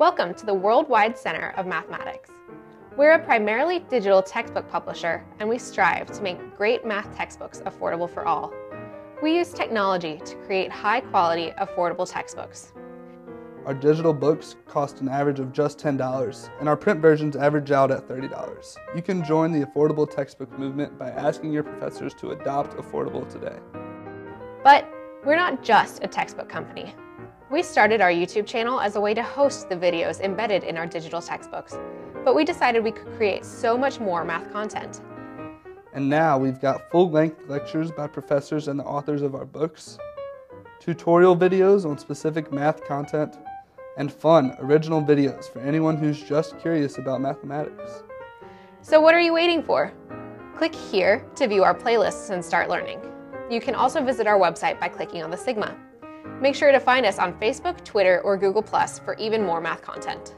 Welcome to the Worldwide Center of Mathematics. We're a primarily digital textbook publisher, and we strive to make great math textbooks affordable for all. We use technology to create high quality, affordable textbooks. Our digital books cost an average of just $10, and our print versions average out at $30. You can join the affordable textbook movement by asking your professors to adopt affordable today. But we're not just a textbook company. We started our YouTube channel as a way to host the videos embedded in our digital textbooks, but we decided we could create so much more math content. And now we've got full-length lectures by professors and the authors of our books, tutorial videos on specific math content, and fun, original videos for anyone who's just curious about mathematics. So what are you waiting for? Click here to view our playlists and start learning. You can also visit our website by clicking on the Sigma. Make sure to find us on Facebook, Twitter, or Google Plus for even more math content.